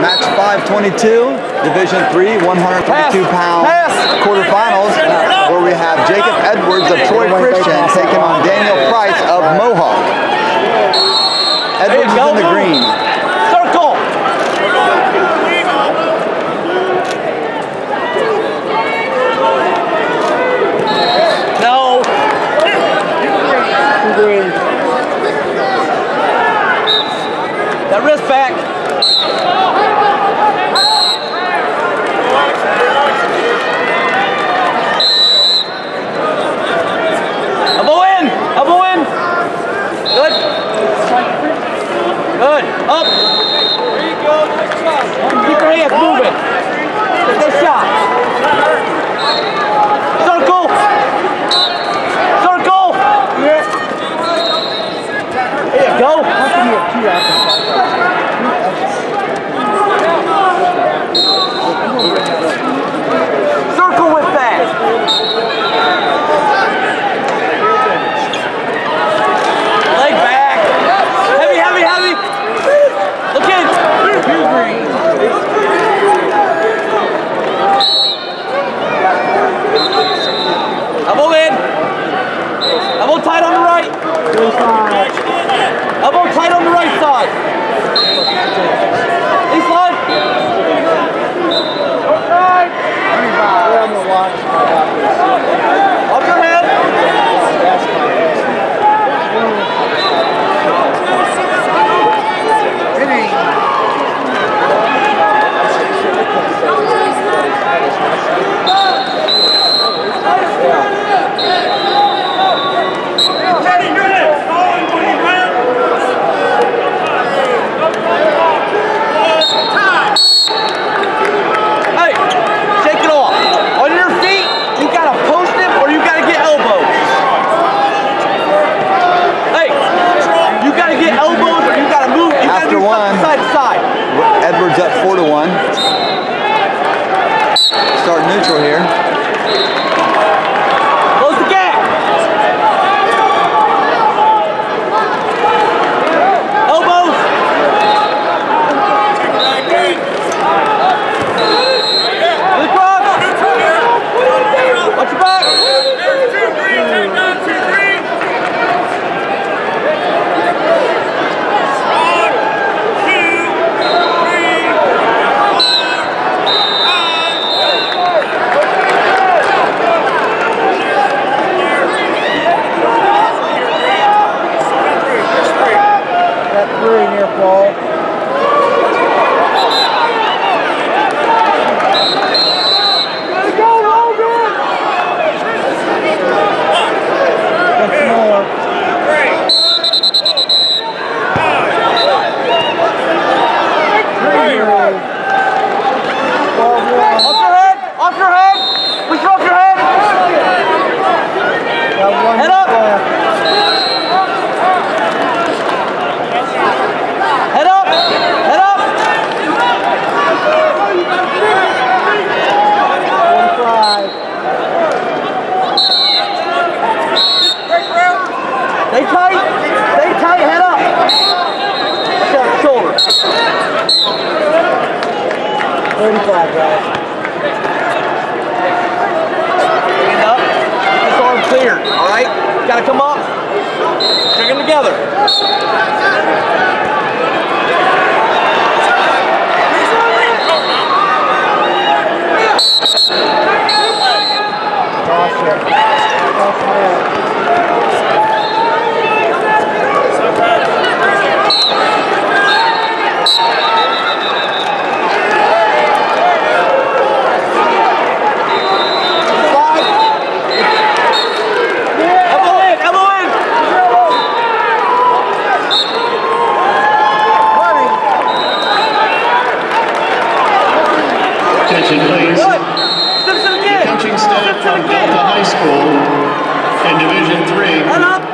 Match 522, Division 3, 152 pound quarterfinals, where we have Jacob Edwards of Troy Christian taking on Daniel Price of Mohawk. Edwards is in the green. Circle. No. That wrist back. Elbow in. Elbow in. Good. Good. Up. Keep your hands moving. Good shot. Circle. Circle. There you go. Circle with that. Leg back. Heavy, heavy, heavy. Look in. Elbow in. Elbow tight on the right. Elbow tight on the right side. Knee slide. Off your head. Hey, shake it off. On your feet, you gotta post it or you gotta get elbows. Hey, you gotta get elbows or you gotta move. You gotta After do one. something side to side. Edwards up 4 to 1. Start neutral here. That three 35, guys. Bring it up. This arm cleared, all right? Gotta come up. Bring them together. Three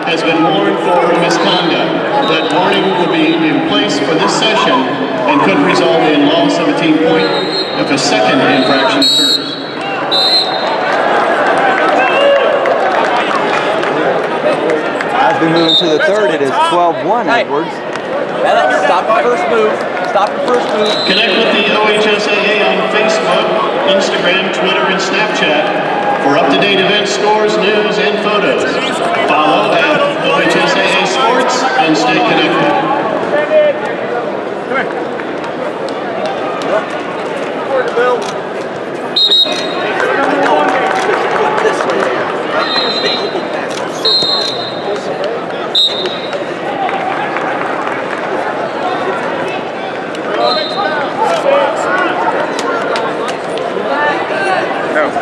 has been warned for misconduct. That warning will be in place for this session and could result in loss of a team point if a second infraction occurs. As we move into the third, it is 12-1, Edwards. Stop the first move. Stop the first move. Connect with the OHSAA on Facebook, Instagram, Twitter, and Snapchat for up-to-date event scores, news,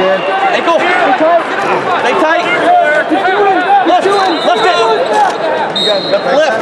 again. Hey, go. Stay tight. Lift tight. It. Lift!